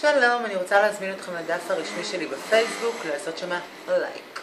שלום, אני רוצה להזמין אתכם לדף הרשמי שלי בפייסבוק, לעשות שמה לייק.